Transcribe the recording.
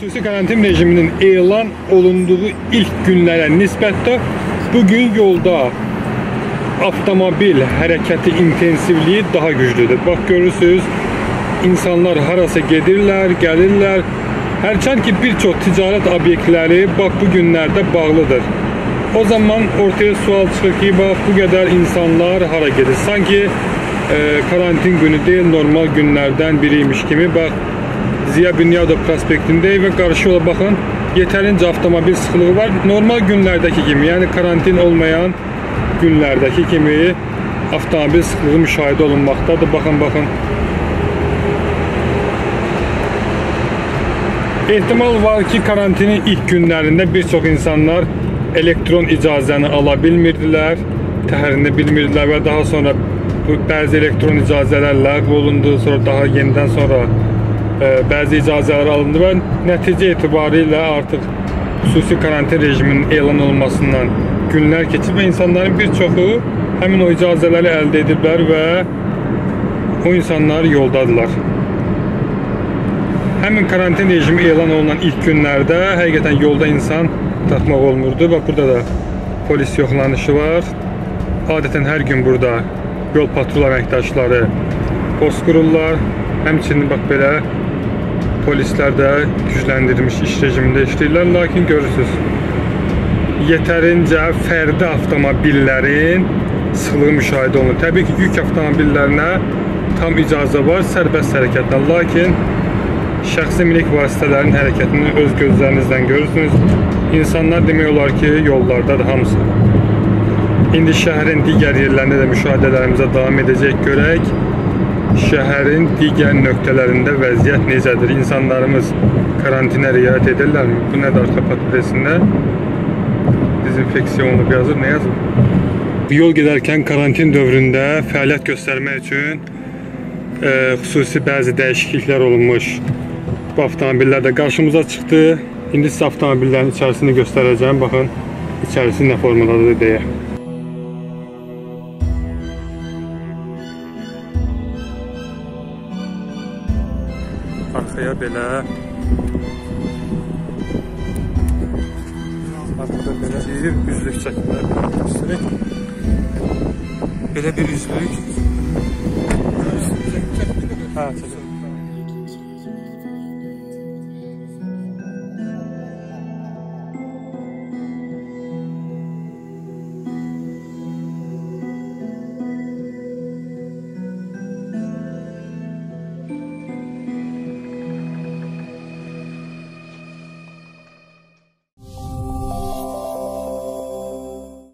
Xüsusi karantin rejiminin elan olunduğu ilk günlərə nisbətdə bugün yolda avtomobil hərəkəti intensivliyi daha güclüdür. Bax görürsüz, insanlar harasa gedirlər, gəlirlər. Hərçənd ki bir çox ticarət obyektləri bax bu günlərdə bağlıdır. O zaman ortaya sual çıxır ki, bax bu qədər insanlar hara gedir? Sanki e, karantin günü deyil, normal günlərdən biriymiş kimi. Bax Ziya Bünyadov prospektindəyik və qarşı yola baxın, yetərincə avtomobil sıxlığı var. Normal günlərdəki kimi, yəni karantin olmayan günlərdəki kimi avtomobil sıxlığı müşahidə olunmaqdadır. Baxın, baxın. Ehtimal var ki, karantinin ilk günlərində bir çox insanlar elektron icazəni ala bilmirdilər, təhərini bilmirdilər və daha sonra bəzi elektron icazələr ləğv olundu, sonra daha yenidən sonra bəzi icazələr alındı və nəticə etibarilə artıq xüsusi karantin rejiminin elan olunmasından günlər keçib və insanların bir çoxu həmin o icazələri əldə ediblər və o insanlar yoldadırlar. Həmin karantin rejimi elan olunan ilk günlərdə həqiqətən yolda insan tapmaq olmurdu və burada da polis yoxlanışı var. Adətən hər gün burada yol patrul əməkdaşları post qururlar. Həmçinin bax belə polislər də gücləndirilmiş iş rejimində işləyirlər, lakin görürsüz, yetərincə fərdi avtomobillərin sıxlığı müşahidə olunur. Təbii ki, yük avtomobillərinə tam icazə var sərbəst hərəkətlə, lakin şəxsi minik vasitələrin hərəkətini öz gözlərinizlə görürsünüz. İnsanlar demək olar ki, yollardadır hamısı. İndi şəhərin digər yerlərində də müşahidələrimizə davam edəcək görək şəhərin digər nöqtələrində vəziyyət necədir? İnsanlarımız karantinə riayət edirlərmi? Bu nədir arxa patrulesində? Dezinfeksiya olunub yazır, nə yazır? Yol gedərkən karantin dövründə fəaliyyət göstərmək üçün e, xüsusi bəzi dəyişikliklər olunmuş. Bu avtomobillər də qarşımıza çıxdı. İndi sizə avtomobillərin içərisini göstərəcəm. Baxın, içərisi nə formadadır deyə. Arxaya belə Arxada belə bir üzlük çəkilər göstərək. Belə bir üzlük. Hə, çəkək.